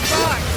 That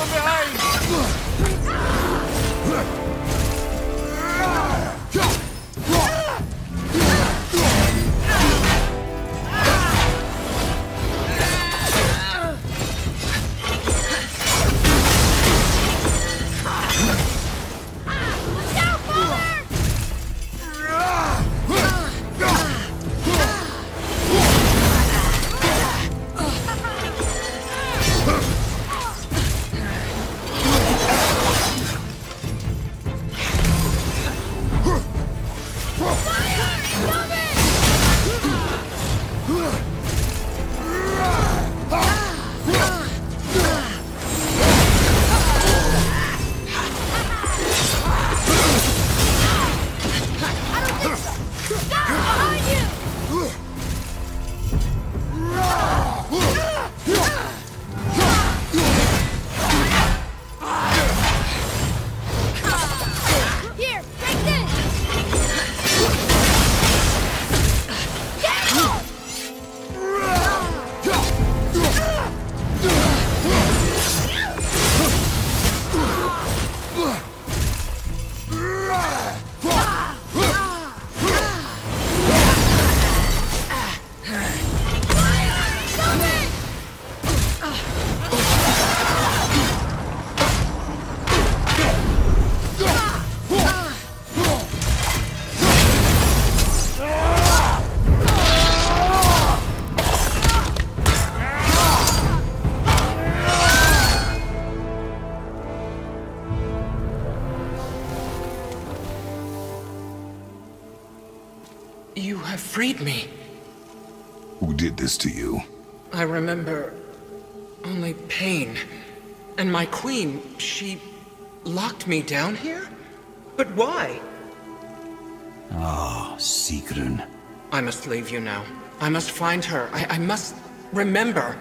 from behind! You have freed me. Who did this to you? I remember only pain. And my queen, she locked me down here? But why? Ah, Sigrun. I must leave you now. I must find her. I, I must remember.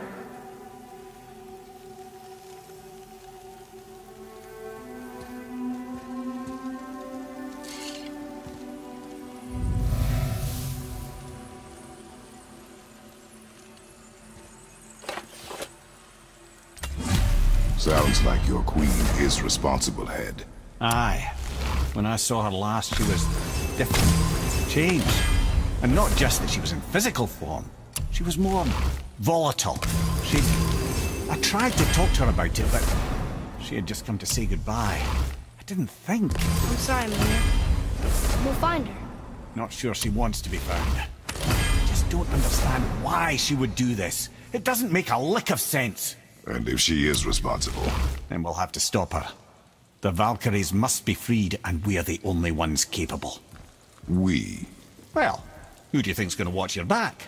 Sounds like your queen is responsible, head. Aye. When I saw her last, she was different. Changed. And not just that she was in physical form. She was more volatile. She... I tried to talk to her about it, but she had just come to say goodbye. I didn't think. I'm sorry, Mimir. We'll find her. Not sure she wants to be found. I just don't understand why she would do this. It doesn't make a lick of sense. And if she is responsible, Then we'll have to stop her. The Valkyries must be freed, and we're the only ones capable. we. Well, who do you think's going to watch your back?